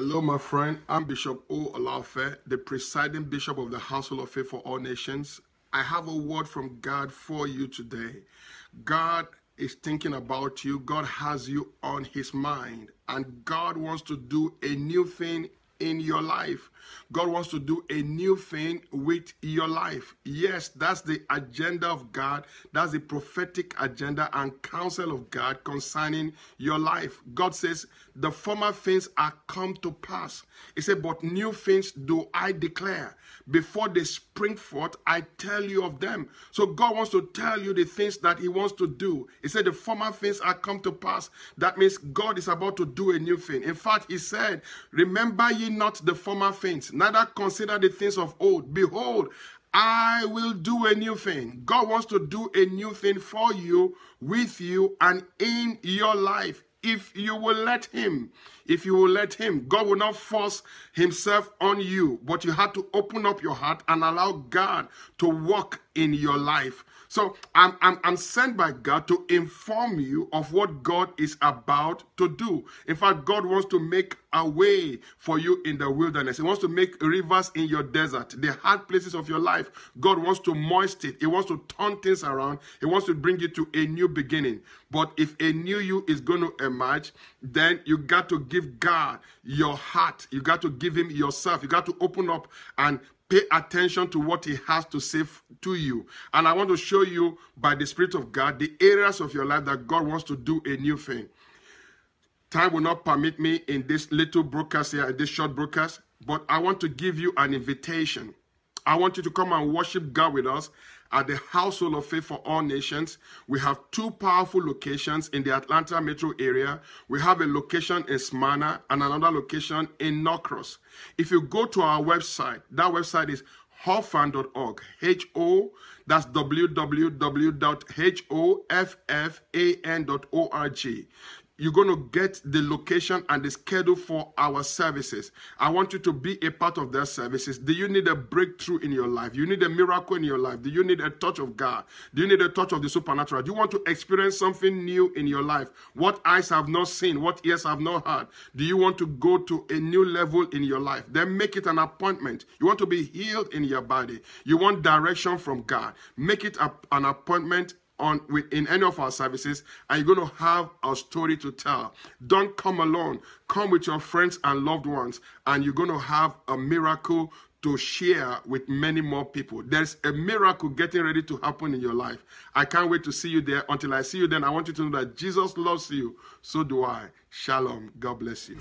Hello, my friend. I'm Bishop O. Olaofe, the presiding bishop of the Household of Faith for All Nations. I have a word from God for you today. God is thinking about you, God has you on his mind, and God wants to do a new thing in your life. God wants to do a new thing with your life. Yes, that's the agenda of God. That's the prophetic agenda and counsel of God concerning your life. God says, The former things are come to pass. He said, But new things do I declare. Before they spring forth, I tell you of them. So God wants to tell you the things that He wants to do. He said, The former things are come to pass. That means God is about to do a new thing. In fact, He said, Remember ye not the former things neither consider the things of old. Behold, I will do a new thing. God wants to do a new thing for you, with you, and in your life. If you will let Him, if you will let Him, God will not force Himself on you, but you have to open up your heart and allow God to work in your life. So I'm, I'm, I'm sent by God to inform you of what God is about to do. In fact, God wants to make a way for you in the wilderness. He wants to make rivers in your desert, the hard places of your life. God wants to moist it. He wants to turn things around. He wants to bring you to a new beginning. But if a new you is going to emerge, then you got to give God your heart. You got to give Him yourself. You got to open up and pay attention to what he has to say to you. And I want to show you by the Spirit of God the areas of your life that God wants to do a new thing. Time will not permit me in this little broadcast here, this short broadcast, but I want to give you an invitation. I want you to come and worship God with us at the Household of Faith for All Nations. We have two powerful locations in the Atlanta metro area. We have a location in Smyrna and another location in Norcross. If you go to our website, that website is hoffan.org. H-O, that's www.hoffan.org you're going to get the location and the schedule for our services. I want you to be a part of their services. Do you need a breakthrough in your life? You need a miracle in your life? Do you need a touch of God? Do you need a touch of the supernatural? Do you want to experience something new in your life? What eyes have not seen, what ears have not heard? Do you want to go to a new level in your life? Then make it an appointment. You want to be healed in your body. You want direction from God. Make it a, an appointment on in any of our services and you're going to have a story to tell. Don't come alone. Come with your friends and loved ones and you're going to have a miracle to share with many more people. There's a miracle getting ready to happen in your life. I can't wait to see you there. Until i see you then i want you to know that jesus loves you. So do i. Shalom. God bless you